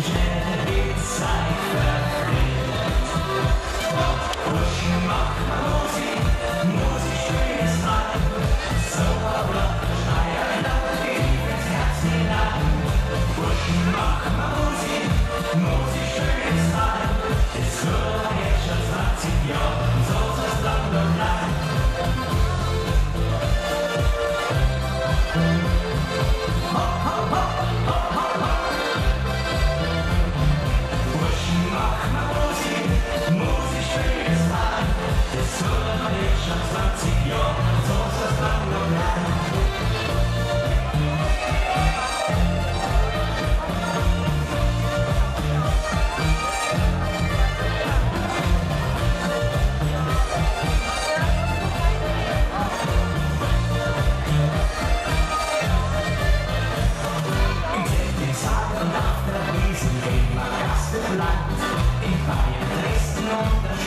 Yeah